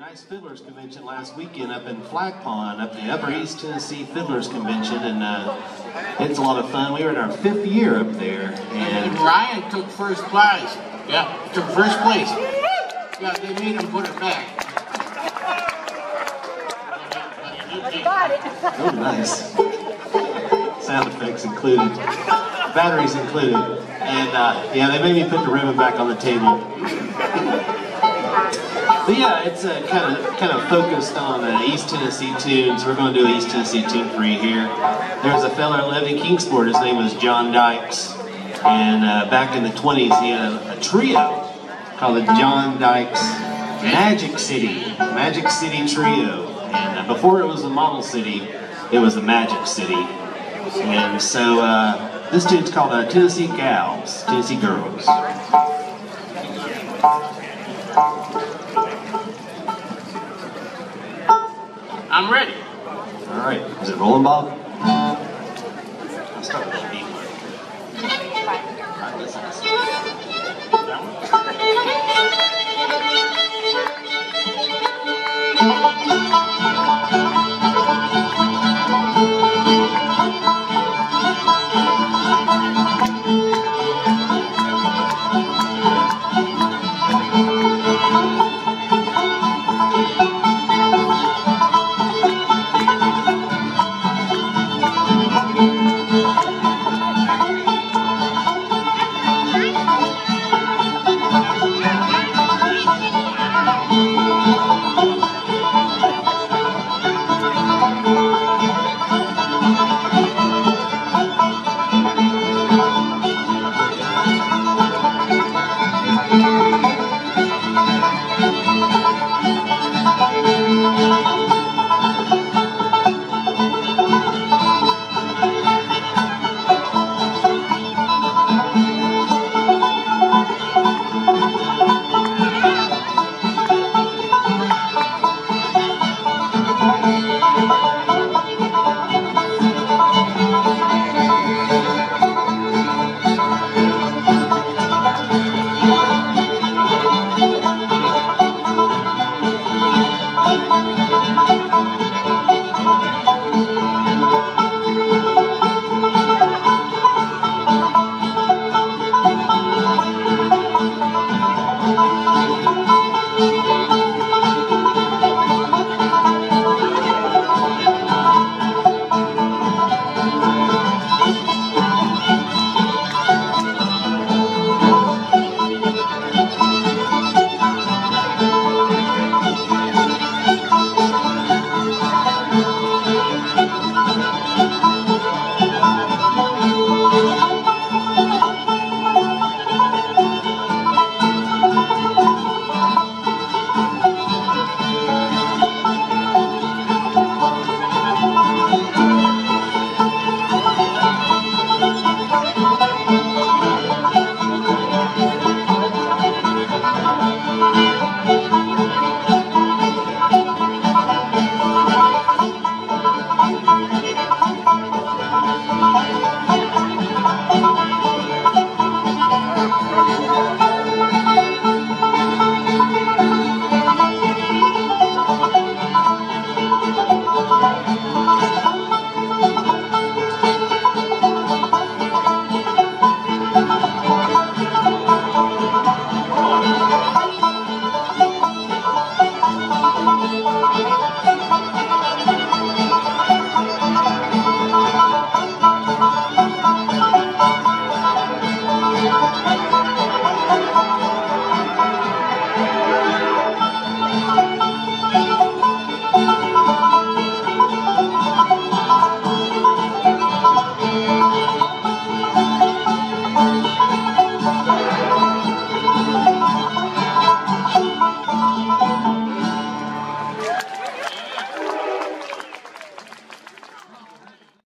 nice Fiddlers Convention last weekend up in Flag Pond, up the Upper East Tennessee Fiddlers Convention, and uh, it's a lot of fun. We were in our fifth year up there, And and Ryan took first place. Yeah, took first place. Yeah, they made him put it back. Got it. oh, nice. Sound effects included, batteries included, and uh, yeah, they made me put the ribbon back on the table. But yeah, it's uh, kind of kind of focused on uh, East Tennessee tunes. We're going to do an East Tennessee tune for you here. There was a fella that lived in Kingsport. His name was John Dykes, and uh, back in the 20s, he had a, a trio called the John Dykes Magic City Magic City Trio. And uh, before it was the Model City, it was the Magic City. And so uh, this tune's called uh, Tennessee Gals, Tennessee Girls. I'm ready. All right, is it rolling, Bob? I'll start with that beat.